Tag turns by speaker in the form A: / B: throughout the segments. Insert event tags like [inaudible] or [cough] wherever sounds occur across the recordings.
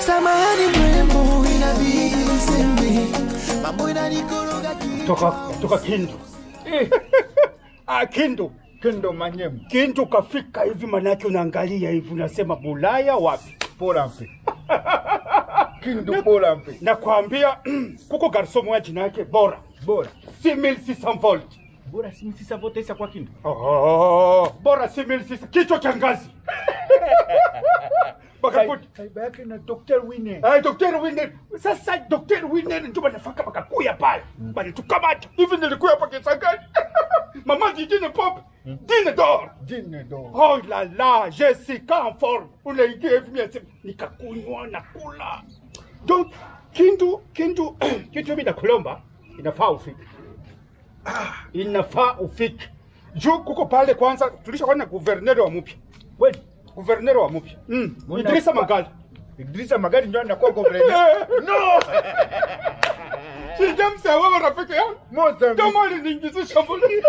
A: Samahani mrembo, inabidi niseme mambo inanikoroga
B: toka toka Kindu. [laughs] ah, Kindu
C: Kindu Manyemu.
B: Kindu kafika hivi, manake unaangalia hivi unasema Bulaya wapi?
C: Pola mpe. [laughs] Kindu pola mpe.
B: Nakwambia [clears throat] kuko garso moja jina yake bora
C: Bora.
B: 6600 volt.
C: Bora si sisa vote isa kwa Kindu.
B: Oh, bora 6600 kichwa cha ngazi. [laughs] Bakakuti
C: Saiba yake na Dr.
B: Winne. Dr. Winne. Sasa Dr. Winne ndio banafaka bakakuya pale. Bali tukamata. Hivi nilikuwa hapa Kisangani. [laughs] Pop. Dine d'or.
C: Dine d'or.
B: Oh la la, Jessica en forme. Unaingia hivi mimi nikakunywa na kula. Donc Kindu, [coughs] Kindu, kitu mimi nakulomba inafaa ufike. Ah, inafaa ufike. Juu kuko pale kwanza tulishakuwa na guverneri wa mpya.
C: Kweli.
B: Guverneri wa mpya. Mm. Idrisa Magali.
C: Idrisa Magari ndio anakuwa governor. No! [laughs]
B: Sijamsahau rafiki yangu.
C: moza
B: kama aliniingizisha mbele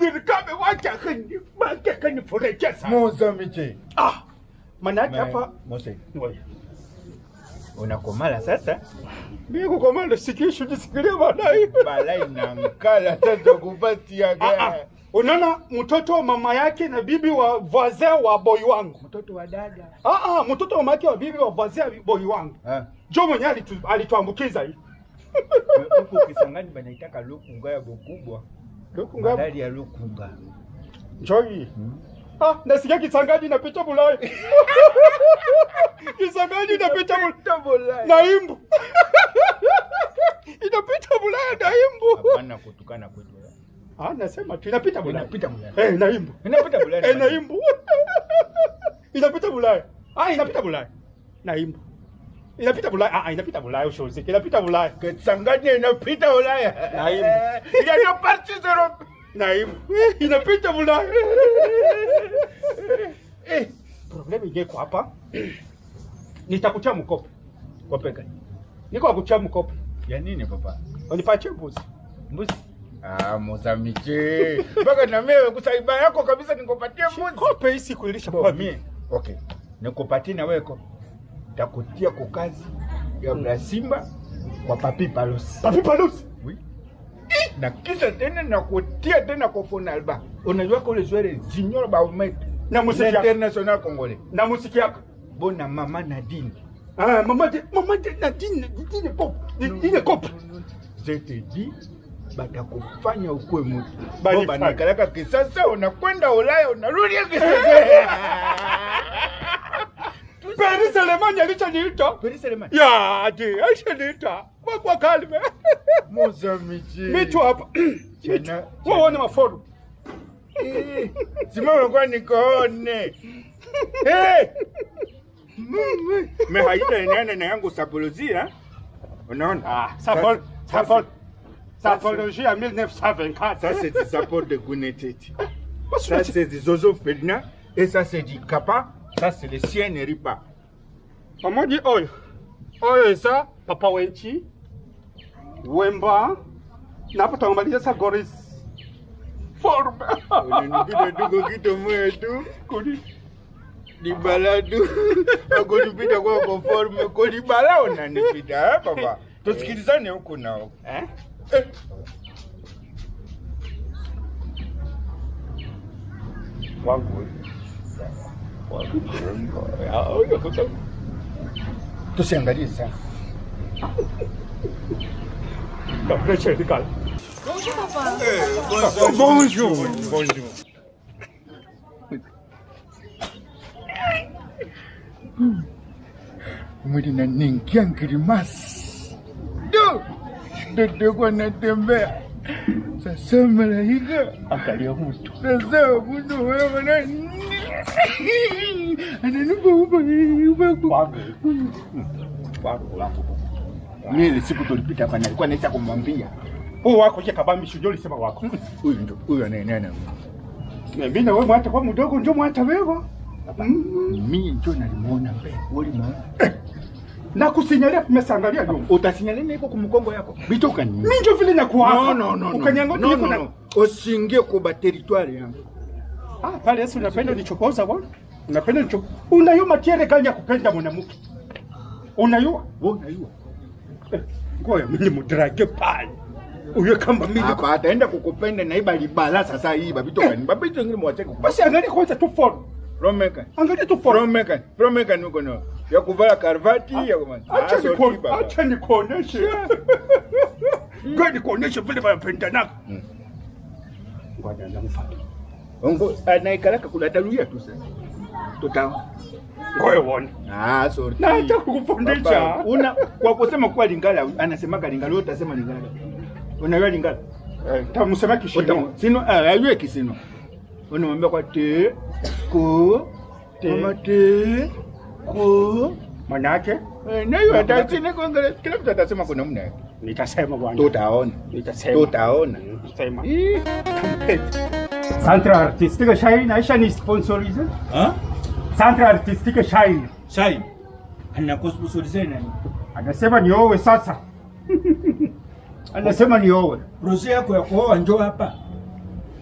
B: nilikabe [laughs] wake akani wake akanifurahisha sana
C: Mozambique.
B: ah manake
C: Ma-
B: hapa.
C: Unakomala sasa?
B: mimi kukomala sikishu nisikilie baadaye
C: Balai na mkala sasa kupatia
B: ah ah. Unaona mtoto wa mama yake na bibi wa vaze wa boy wangu
C: Mtoto wa dada.
B: ah ah mtoto wa mama yake wa bibi wa vaze wa boy wangu
C: Eh.
B: jo mwenye alitu, alituambukiza hii
C: Huko Kisangani banaitaka lukunga ya gokubwa.
B: Lukunga.
C: Badali ya lukunga.
B: Njoi. Ah, nasikia Kisangani inapita bulai. [laughs] Kisangani inapita Bulaya. bulai. imbu. [laughs] inapita bulai naimbu.
C: Hapana kutukana kwetu.
B: Ah, nasema tu inapita Bulaya.
C: Inapita Bulaya.
B: Eh, na.
C: Inapita Bulaya.
B: Eh, na [laughs] inapita Bulaya. Ah, inapita Bulaya. Naimbu. Inapita Bulaya. Ah, ah, inapita Bulaya ushozi. Inapita Bulaya.
C: Inapita Bulaya. Ndio [laughs] parti zero.
B: Naimbu. Inapita Bulaya. [laughs] eh, ingeko hapa. [clears throat] Nitakutia mkopo.
C: Kopeka.
B: Niko mkopo.
C: Ya nini papa?
B: Unipatie mbuzi.
C: Mbuzi. Ah, Mozambique. Mpaka na mimi kusaiba yako kabisa nikopatie mbuzi.
B: Kope hii siku ilisha kwa
C: mie. Okay. Nikupatie na weko. Takutia kwa kazi ya mm. Simba kwa Papi Palosi.
B: Papi Palosi.
C: Oui. Na kisha tena nakutia tena kwa Fonalba. Unajua kule zwele Junior Baumet.
B: Na muziki yako.
C: International Congolais.
B: Na muziki yako.
C: Bona mama Nadine.
B: Ah, mama de Nadine, Nadine pop. Nadine kope.
C: Je te dis batakufanya ukuwe mtu.
B: Fanya.
C: kisasa unakwenda Ulaya unarudi kisasa. [laughs]
B: Peri Selemani alichoniita.
C: Peri Selemani.
B: Ya, je, alishaniita. Kwa kwa kalme. [laughs]
C: Mozambique.
B: Mitu hapa. [clears throat]
C: Chana-
B: Wewe uone maforu.
C: Eh, Simama kwa nikoone. Eh! Mehaita nene na yangu sapolojia. Unaona?
B: Ah, sapol, sapol.
C: sa
B: apologie en 1924. [laughs]
C: Ça, c'est des apôtres de
B: Gunetet.
C: Ça, c'est des Zozo Ferdinand. Et ça, c'est du Kappa. Ça, c'est le sien ne rit
B: pas. Maman dit Oyo. Oyo, et ça, Papa Wenchi, Wemba, Napotongbalisa ça, Goris. Forme.
C: On est de Dugo qui
B: te
C: mouille et tout. libala tu akonipita kwa konforme kolibala unanipita eh, baba tusikilizane huku na huku
B: eh?
C: Eh.
B: wangu
C: Tusiangalie sana.
B: kaprechelikala
C: Bonjour. Bonjour. Mwili na ningia nkirimasi. Do. Mtoto kwa natembea. Sasa malaika.
B: akalia mtu
C: Sasa mtu wewe na ananipa upa upa.
B: wangu wangu
C: Mimi siku tulipita hapa nilikuwa naita kumwambia
B: huyu wako je kabambi shujo lisema wako
C: huyu ndo huyu anayenena.
B: mimi na wewe mwata kwa mdogo ndio mwata wewe
C: Mimi ndio nalimuona mbele. Ulimuona? [coughs]
B: na kusinyalia tumesangalia nyuma
C: Utasinyalina iko kumkongo yako. Bitoka nini?
B: mimi ndio vile nakuapa
C: No, no, no, no.
B: Ukanyango
C: no,
B: niko
C: no,
B: na
C: no. Usiingie kwa territoire yangu.
B: ah pale Yesu unapenda nichokoza bwana Unapenda nicho? Unayua matiere kanya kupenda mwanamke. Unayua? Wewe unayua. Ngoja mimi mudrage pale. Uyo kama mimi.
C: Hapa ataenda kukupenda na iba libala sasa hii babitoka kani. Babitoka ngine mwacheke.
B: Basi angalia kwanza tu phone.
C: Romeka.
B: Angalia tu phone.
C: Romeka. Romeka nuko no. Ya kuvaa karvati ya kwa.
B: Acha nikuone, acha nikuoneshe. [laughs] Ngoja nikuoneshe vile wanapendana.
C: Mm.
B: Ngoja namfuata.
C: Ongo anaikalaka kulataluia tu sasa. tuta
B: Ngoja uone.
C: Ah, sorry.
B: Na acha kukufundisha.
C: Una kwa kusema kuwa Lingala anasemaga Lingala, utasema Lingala. Unajua Lingala?
B: Eh, tamusema kishinwa.
C: Sino ah, ayue kisino. Unamwambia kwa te ku
B: Te.
C: mama te
B: Manake
C: Eh, na hiyo hata kuangalia kila mtu atasema kuna mna
B: nitasema bwana.
C: Tutaona.
B: Nitasema.
C: Tutaona.
B: Nitasema. Artistique Shine Aisha ni sponsorize. Artistique Shine.
D: Anakusponsorize nani?
B: Anasema ni owe sasa. [laughs] Anasema ni
D: yako ya kuoa njoo hapa.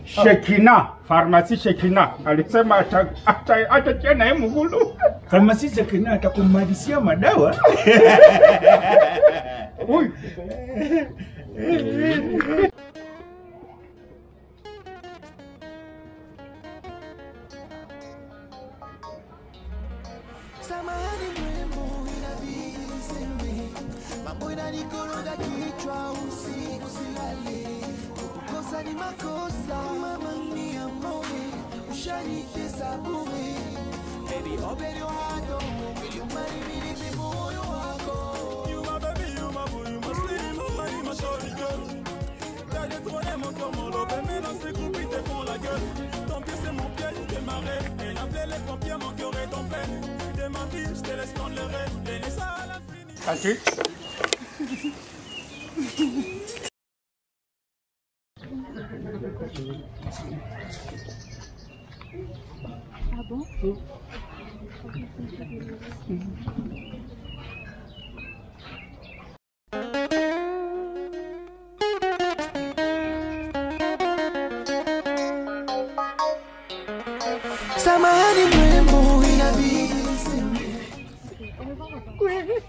B: Shekina, farmasi Shekina. Alisema ata ata atatia naye mgulu.
D: Farmasi Shekina atakumalizia madawa.
B: Huyu. [laughs]
E: danse, les groupies te font la gueule. Tant pis, c'est mon piège, démarré. Et la l'appel, les pompiers manqueraient ton peine. Tu t'es menti, je te laisse prendre le rêve. Et laisse ça à l'infini.
B: Ah, ah bon?
A: Samahani mrembo, inabidi [laughs]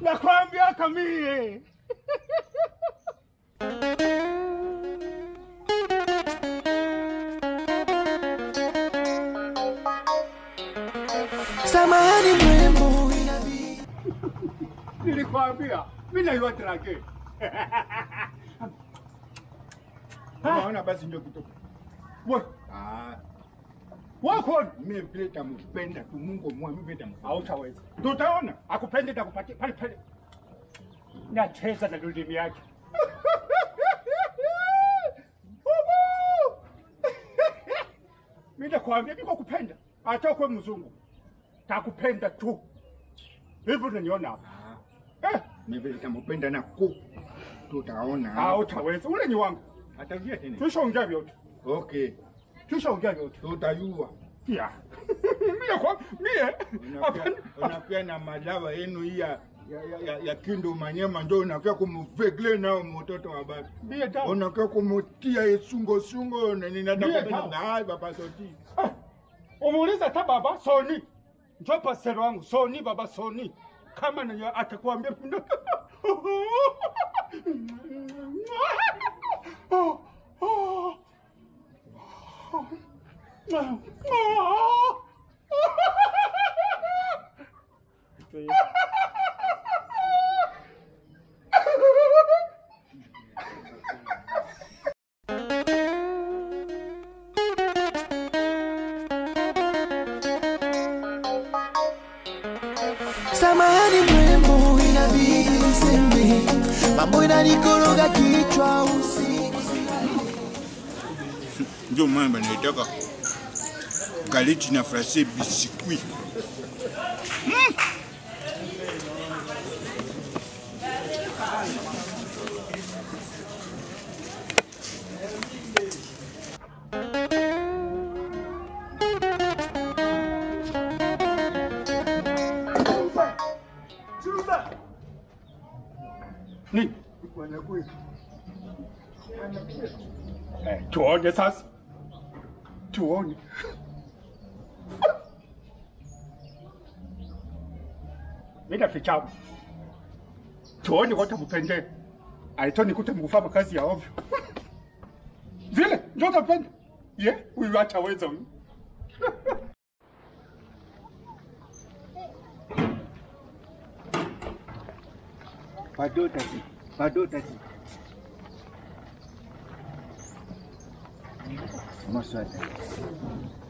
B: Nakwambia kamie.
A: Samahani mrembo, [laughs]
B: Nilikwambia mimi naiwa trake. [laughs]
C: unaona basi ndio kitu.
B: Wewe
C: Ah,
B: wako
C: mimi vile tampenda tu Mungu mwa mimi vile
B: hautaweza. Tutaona akupende takupatia pale pale. Nacheza na dudimi yake. [laughs] [laughs] Mimi nakwambia niko kupenda. Acha kwa mzungu. Takupenda tu. Hivyo unaniona hapa.
C: Ah,
B: Eh,
C: mimi vile tampenda na ku. Tutaona.
B: hautaweza. Ule ni wangu.
C: Atarudia tena.
B: Tushaongea vyote.
C: Okay.
B: Kisha ujaje vyote.
C: Utayua.
B: Ya. [laughs] Mimi kwa mie.
C: Unakuwa unakuwa na madawa yenu ya ya, ya, ya, ya kindu manyema ndio unakuwa kumvegle nao mtoto wa baba.
B: Mie tao.
C: Unakuwa kumutia yesungo sungo na nini na hai baba soti.
B: Ah, Umuuliza ta baba Soni, njo pastor wangu Soni, baba Soni, kama nanya [laughs] atakwambia
A: Samahani
C: galiti na frase bisikuit.
B: Ni eh, tuone sasa. tuone mina fichamu tuone wote mpende aitoni kute mkufanya kazi ya ovyo. Vile ndio utapenda. Ye huyu hataweza huyu
C: Pardon, tati. Pardon, tati.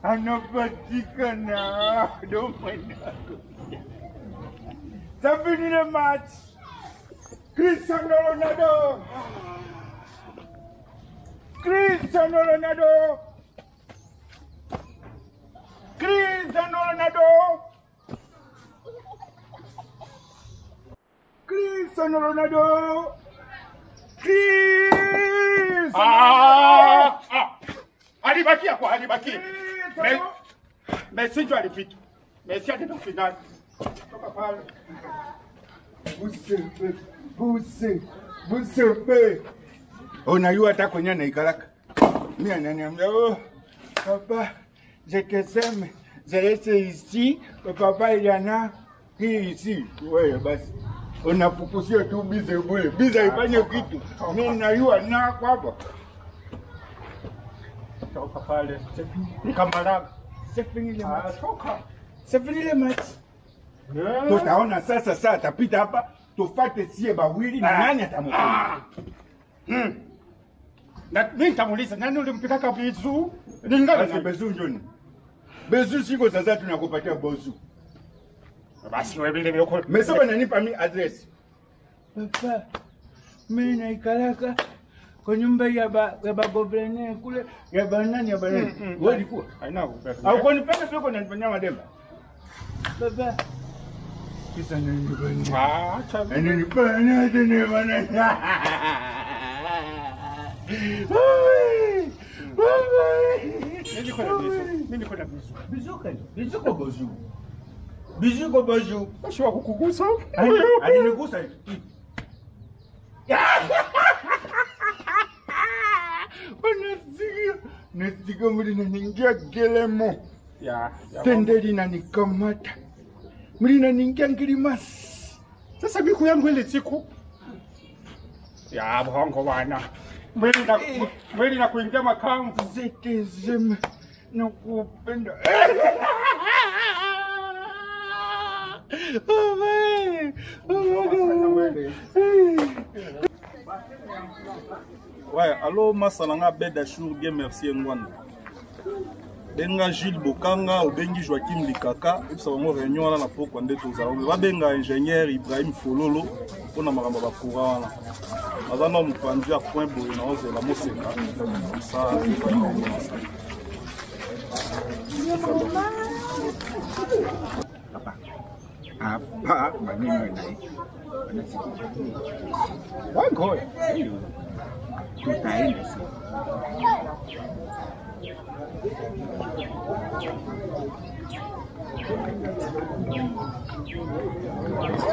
C: Ano ba ka na? Ano ba na? Sabi nila, Mats, Cristiano Ronaldo! Cristiano Ronaldo! Cristiano Ronaldo! Cristiano Ronaldo! Cristiano Ronaldo!
B: Ah, ah. alibakia kwa alibakia Me- Messi ndio alipita Messi ataenda finali toka pale
C: Busepe, buse, busepe. Unajua hata kwenye naikalaka. Mimi ananiambia, "Oh, papa, je que sème, je reste ici, papa il y en a ici." Wewe basi. Unapukusia tu bize bure. Bize ifanye kitu. Mimi najua na hapa.
B: toka pale Ah. Eh.
C: Tutaona sasa saa tapita hapa tufate sie bawili na nani atamkana.
B: Ah. Mm. Na mimi nitamuuliza nani ulimpikaka bizu? Lingana na
C: Bezu njoni. Bezu siko sasa tunakupatia bozu.
B: Basi wewe vile vile uko.
C: Mmesema nanipa mimi address. Papa, mimi naikalaka kwa nyumba ya ba ya ba governor kule ya banani ya banani.
B: Mm, mm.
C: Wewe ulikuwa?
B: Haina.
C: Au kwa nipenda pia kwa nanifanyia mademba. Baba. Kisa nini bani?
B: Ah, acha.
C: Nini bani tena bana?
B: Mimi niko na bizu. Mimi niko na bizu.
C: Bizuka, bizuko bozu. Bizuko bozu.
B: Basi wa kukugusa.
C: Alinigusa [laughs] hivi. Unasikia? Nasikia mwili naniingia gelemo.
B: Ya, ya.
C: Tende linanikamata. Mwili naniingia ngilimasi.
B: Sasa miku yangu ile siku. Ya bongo bwana. Mwili na mwili na kuingia makamu.
C: Zitizeme nakupenda. [laughs] Oh my. Oh my God.
F: Ouais, allo masala nga beda shour bien merci ngwanda. Benga Gilles Bokanga obengi Joachim Likaka. Ebisa bango réunion wana na pokwa nde tozala oyo babenga ingénieur Ibrahim Fololo mpona makambo ya bakura wana aza na mopanzi ya point boye na ozela moseka sa
C: Hapa maneno nai. Wanasikia.
B: Bongo.
C: Tutaenda sasa.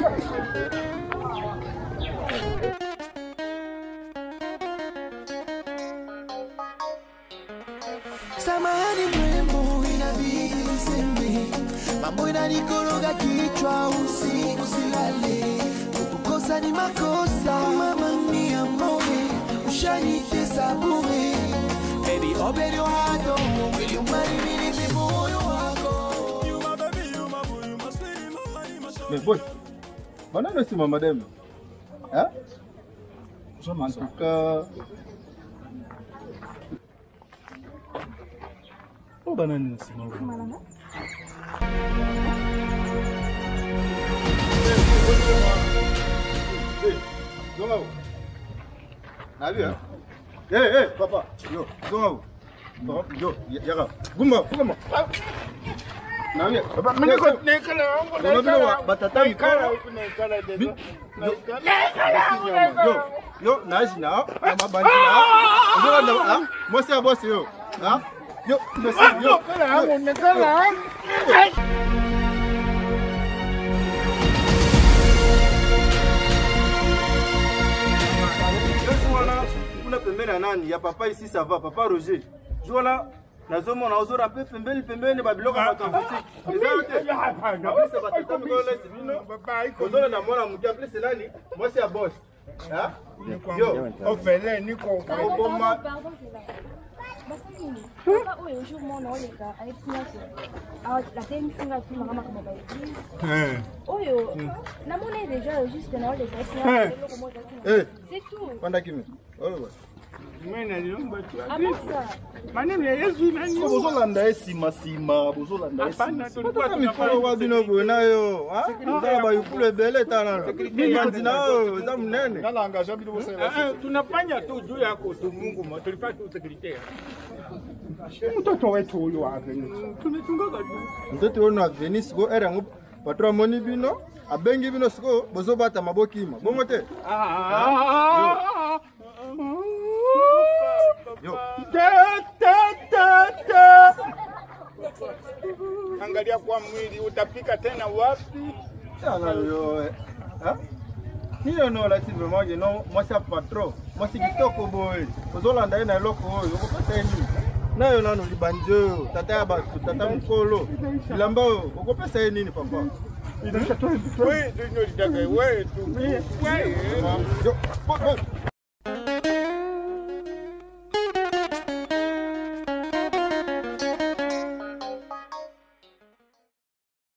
A: Samahani mambo inanikologa kichwa usiku silale kukukosa ni makosa mama mia moe ushanitesa bure baby open your heart oh will you marry me nipe moyo wako
F: Mais boy, mbona unasimama madam? Eh? En tout cas, Oh, banane,
G: c'est
C: marrant. nabiya
H: eh eh papa yo zonga wo yo yaga gumba gumba nabiya
C: papa mini ko ne kala
H: ngo ne kala batata mi
C: kala ne
H: kala
C: de
H: yo yo yo na jina ma banjina zonga na mo se abose yo ha yo
C: no sé yo. Carajo
H: me carajo kuna pembeni ya nani? Ya papa isi sava papa roger. Jola nazomona ozora mpe pembeni pembeni babiloko bato ya botikeozolanda mwana moke amplese nani? Mwasi ya bos yo.
C: ofele niko.
H: Oboma
A: basini papa oyo jour mwana oleka ayetisingaki atenisinga tu makamakama baeglise oyo namoni deja juste naoleka esingaeloko moko c'est tout.
I: bozolanda ye
H: nsimansima bozolandayeikolo bino boye na yo ezala bayukulu ebele etala mimanzi na oyo eza monene
C: tunapanya tu juu ya kutumungu tulipa tu sekiritaire mtoto wetu huyo aveni
H: mtoto ono aveni sikoyo ere yango patro amoni bino abengi bino sikoyo bozobata mabokima bongo te
C: Angalia kwa mwili utapika tena wapi?
H: Eh. Hiyo no lati vraiment no mwasa patro mwasi kitoko boye ozolanda ye na eloko oyo okopesa ye nini nayo nano libandi oyo tata ya bato tata mokolo bilamba oyo okopesa ye nini papa
C: Wewe ndio ulitaka wewe tu. Wewe.
H: Yo, bo- bo-